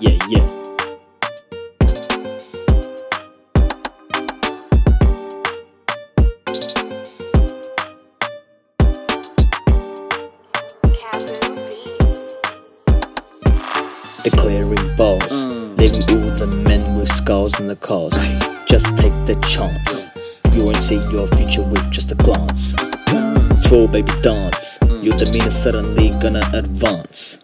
yeah, yeah. Declaring bars, mm. leaving all the men with scars in the cars. Just take the chance. You won't see your future with just a glance. Twirl, baby, dance. Your demeanor suddenly gonna advance.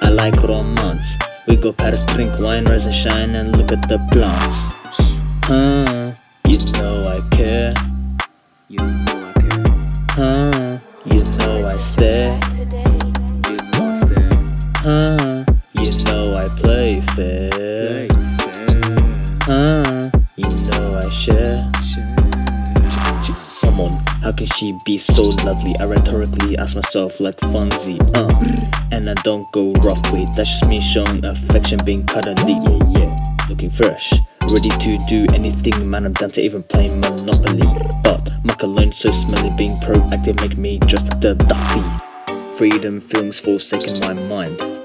I like romance we go Paris, drink wine, rise and shine, and look at the plants. Huh? You know I care. You know I care. Huh? You know I stare. You know I stare. Huh? You know I play fair. Play fair. Huh? Can she be so lovely? I rhetorically ask myself like Fonzie, uh, and I don't go roughly. That's just me showing affection, being cuddly. Yeah, yeah, looking fresh, ready to do anything. Man, I'm down to even play Monopoly. But my cologne so smelly, being proactive make me just the Duffy. Freedom feelings forsaken my mind.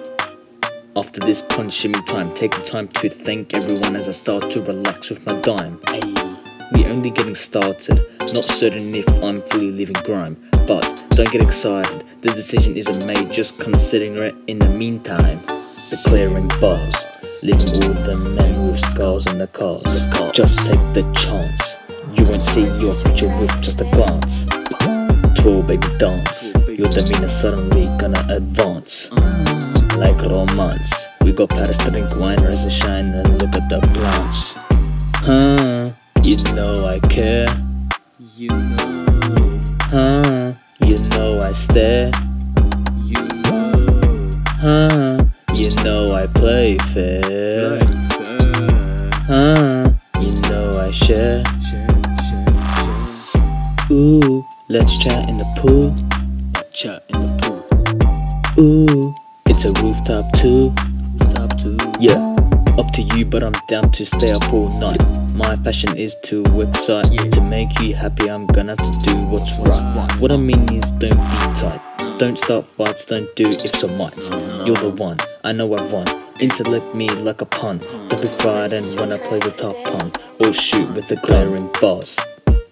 After this consuming time, take the time to thank everyone as I start to relax with my dime. Hey, we only getting started. Not certain if I'm fully leaving grime, but don't get excited. The decision isn't made, just considering it in the meantime. Declaring bars, leaving all the men with scars in the cars. Just take the chance. You won't see your future with just a glance. Twirl, baby, dance. Your demeanor suddenly gonna advance like romance. We go Paris, drink wine, rise and shine, and look at the plants. Huh? You know I care. You know. Huh? You know I stare. You know. Huh? You know I play fair. Play fair. Huh? You know I share. Share, share, share. Ooh, let's chat in the pool. Chat in the pool. Ooh, it's a rooftop too. Rooftop too. Yeah, up to you, but I'm down to stay up all night. My passion is to excite you. To make you happy, I'm gonna have to do what's right. What I mean is, don't be tight. Don't start fights, don't do ifs or mights. You're the one, I know I've won. Intellect me like a pun. Don't be frightened when I play the top pun. Or shoot with the glaring bars.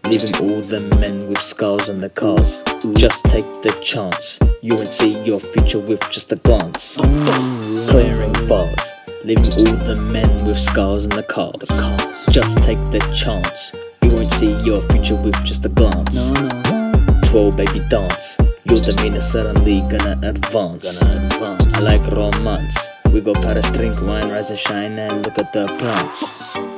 Leaving all the men with scars on their cars. Just take the chance. You won't see your future with just a glance. Clearing bars. Leaving all the men with scars in the cars. Just take the chance. You won't see your future with just a glance. No, no. Twirl, baby, dance. Your demeanor suddenly gonna advance. Gonna advance. I like romance. We go Paris, drink wine, rise and shine, and look at the plants.